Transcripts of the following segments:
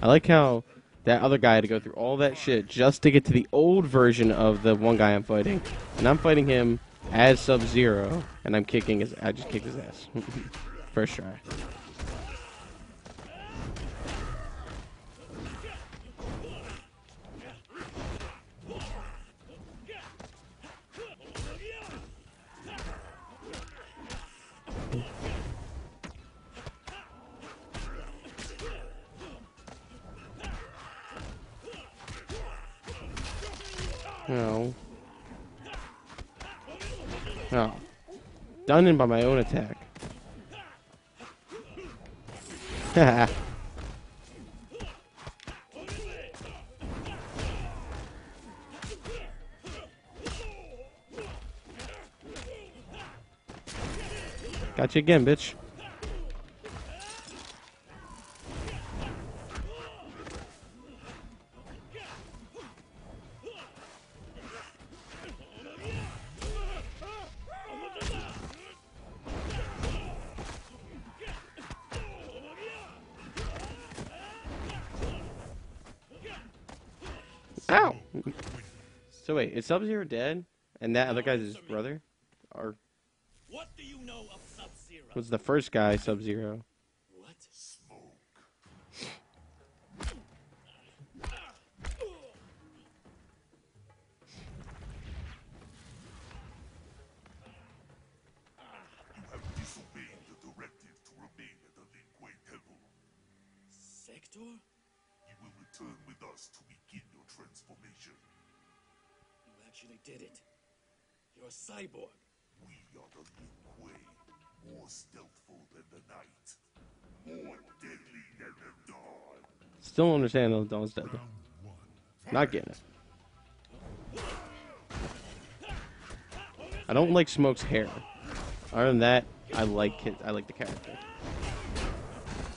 I like how that other guy had to go through all that shit just to get to the old version of the one guy I'm fighting, and I'm fighting him as Sub Zero, oh. and I'm kicking his. I just kicked his ass. First try. No. No. Done in by my own attack. Got you again, bitch. So wait, is Sub Zero dead? And that other guy's his brother? Or What do you know of Sub-Zero? was the first guy Sub Zero? What? You have disobeyed the directive to remain at the Lin Temple. Sector? You return with us to begin your transformation. You actually did it. You're a cyborg. We are the Lin Kuei, more stealthful than the night, more deadly than the dawn. Still don't understand those Dawn's dead. Not getting it. I don't like Smoke's hair. Other than that, I like it. I like the character.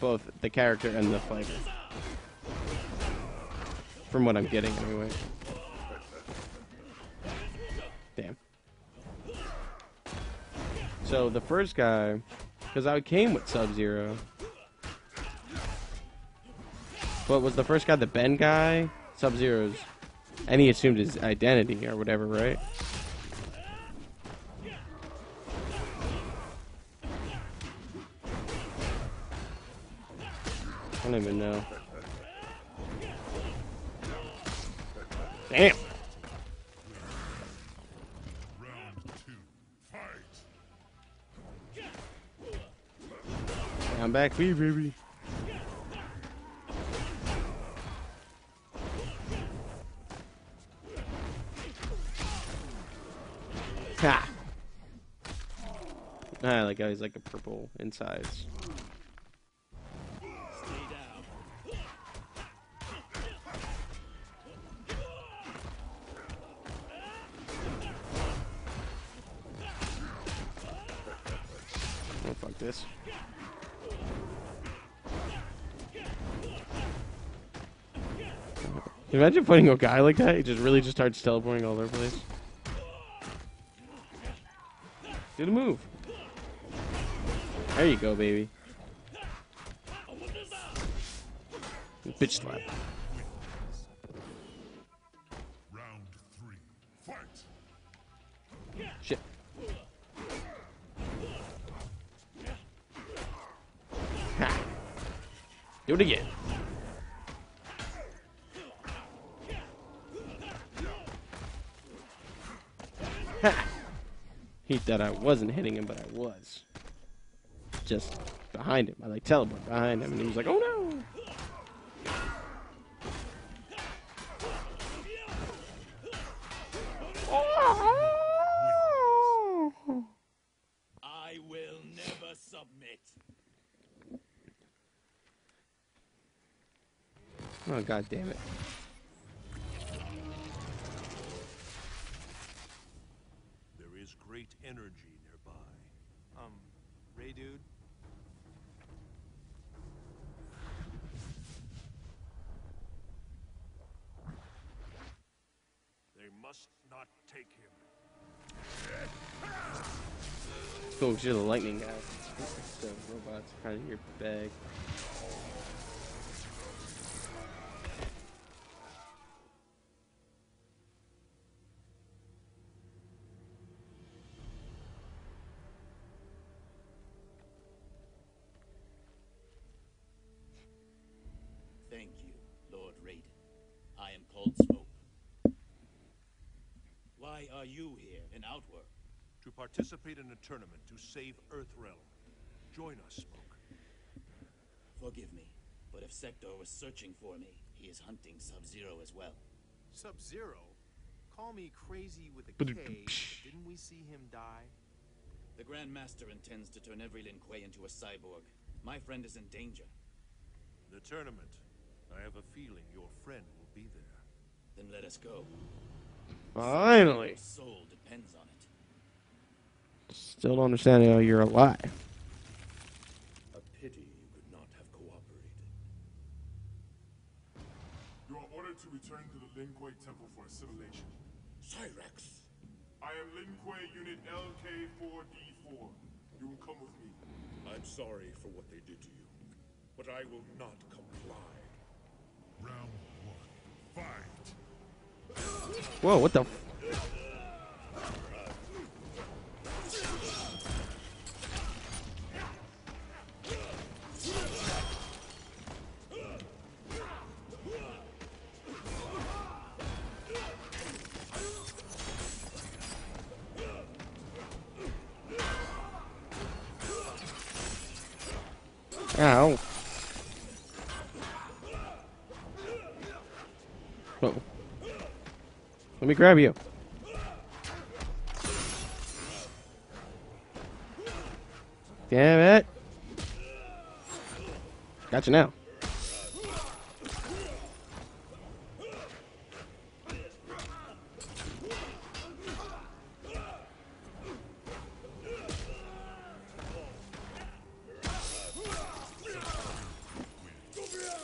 Both the character and the fighter. From what I'm getting, anyway. Damn. So the first guy, because I came with Sub Zero. But was the first guy the Ben guy? Sub Zero's. And he assumed his identity or whatever, right? I don't even know. Damn! I'm back for you, baby. Ha! I like how he's like a purple insides. Stay imagine putting a guy like that? He just really just starts teleporting all over the place. Do the move. There you go, baby. Bitch slap. Round three, fight! Shit. Ha. Do it again. He thought I wasn't hitting him, but I was. Just behind him. I like teleport behind him, and he was like, "Oh no!" I will never submit. Oh god damn it! Raiden? They must not take him. Cool, 'cause you're the lightning guy. So robots are kind of your bag. In Outworld? To participate in a tournament to save Earthrealm. Join us, Smoke. Forgive me, but if Sector was searching for me, he is hunting Sub-Zero as well. Sub-Zero? Call me crazy with a K, but didn't we see him die? The Grand Master intends to turn every Lin Kuei into a cyborg. My friend is in danger. The tournament. I have a feeling your friend will be there. Then let us go. Finally. Your Still don't understand how you're alive. A pity you could not have cooperated. You are ordered to return to the Lin Kuei Temple for assimilation. Cyrax! I am Lin Kuei Unit LK4D4. You will come with me. I'm sorry for what they did to you, but I will not comply. Round one. Fight! Whoa, what the? Ow. Whoa. Let me grab you. Damn it. Got you now.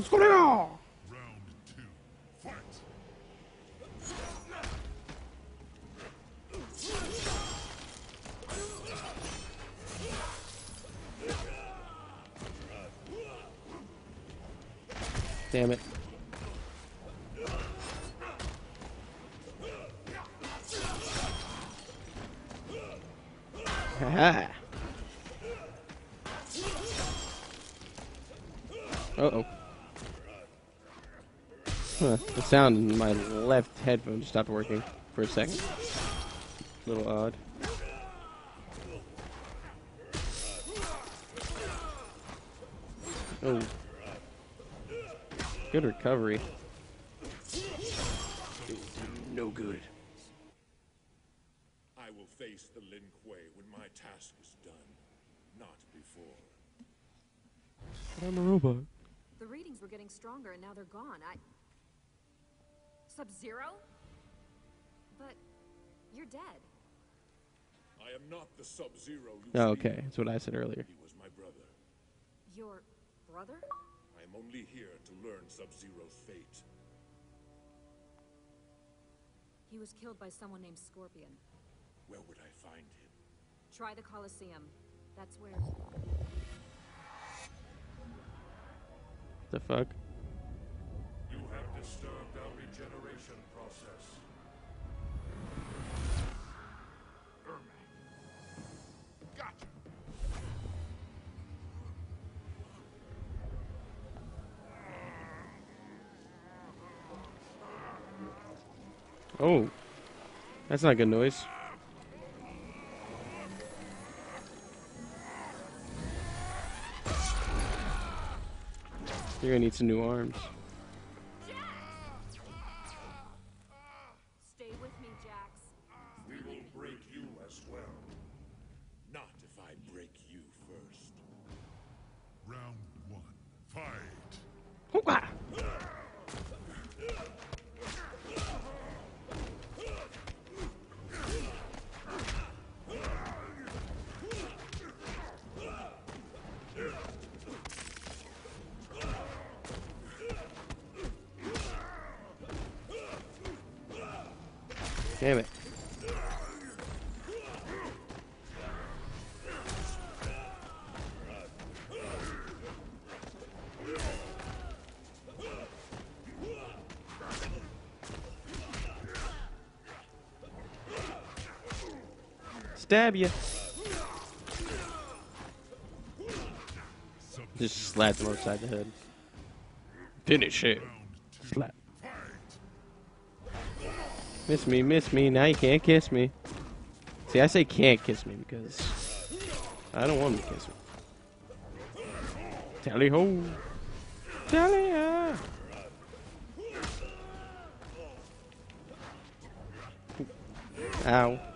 Let's go now. Round two. Fight! Damn it. Uh-oh. Huh, the sound in my left headphone stopped working for a second. A little odd. Oh. Good recovery. No good. I will face the Lin Kuei when my task is done, not before. But I'm a robot. The readings were getting stronger and now they're gone. I. Sub-Zero? But you're dead. I am not the Sub-Zero you Oh, okay. That's what I said earlier. He was my brother. Your brother? I am only here to learn Sub-Zero's fate. He was killed by someone named Scorpion. Where would I find him? Try the Colosseum. That's where. The fuck? You have disturbed our regeneration process. Oh. That's not good noise. You're gonna need some new arms. Stay with me, Jax. We will break you as well. Not if I break you first. Round one. Fight! Hoo-ah! Damn it. Stab you. Just slapped him upside the head. Finish it. Slap. Miss me, miss me, now you can't kiss me. See, I say can't kiss me because I don't want him to kiss me. Tally ho. Tally ho. Ow.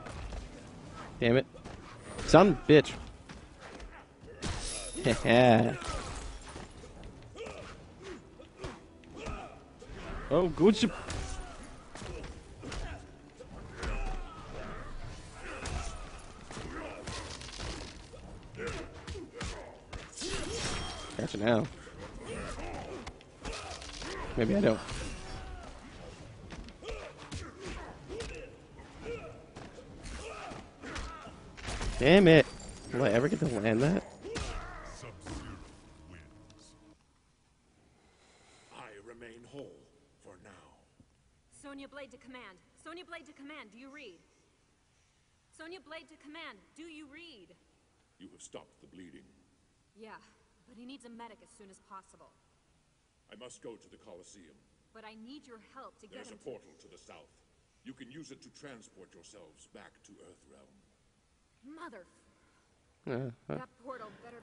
Damn it. Son bitch. Oh, good ship. Gotcha now. Maybe I don't. Damn it. Will I ever get to land that? I remain whole for now. Sonya Blade to command. Sonya Blade to command. Do you read? Sonya Blade to command. Do you read? You have stopped the bleeding. Yeah, but he needs a medic as soon as possible. I must go to the Colosseum. But I need your help to get There's a him to... portal to the south. You can use it to transport yourselves back to Earthrealm. Mother... Uh, uh, That portal better